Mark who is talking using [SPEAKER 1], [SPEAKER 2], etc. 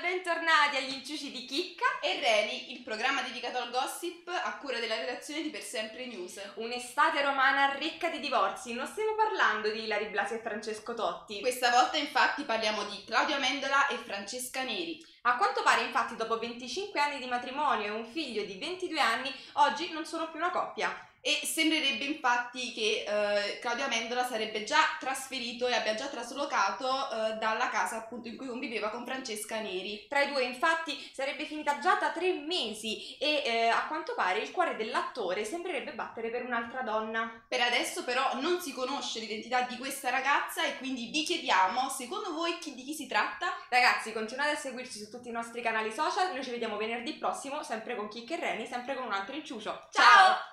[SPEAKER 1] bentornati agli inciuci di Chicca
[SPEAKER 2] e Reni, il programma dedicato al gossip a cura della redazione di Per Sempre News.
[SPEAKER 1] Un'estate romana ricca di divorzi, non stiamo parlando di Ilari Blasi e Francesco Totti.
[SPEAKER 2] Questa volta infatti parliamo di Claudio Amendola e Francesca Neri.
[SPEAKER 1] A quanto pare infatti dopo 25 anni di matrimonio e un figlio di 22 anni, oggi non sono più una coppia.
[SPEAKER 2] E sembrerebbe infatti che eh, Claudio Amendola sarebbe già trasferito e abbia già traslocato eh, dalla casa appunto in cui conviveva con Francesca Neri.
[SPEAKER 1] Tra i due infatti sarebbe finita già tre mesi e eh, a quanto pare il cuore dell'attore sembrerebbe battere per un'altra donna.
[SPEAKER 2] Per adesso però non si conosce l'identità di questa ragazza e quindi vi chiediamo secondo voi chi, di chi si tratta?
[SPEAKER 1] Ragazzi continuate a seguirci su tutti i nostri canali social, noi ci vediamo venerdì prossimo sempre con Chicche e Reni, sempre con un altro inciucio.
[SPEAKER 2] Ciao!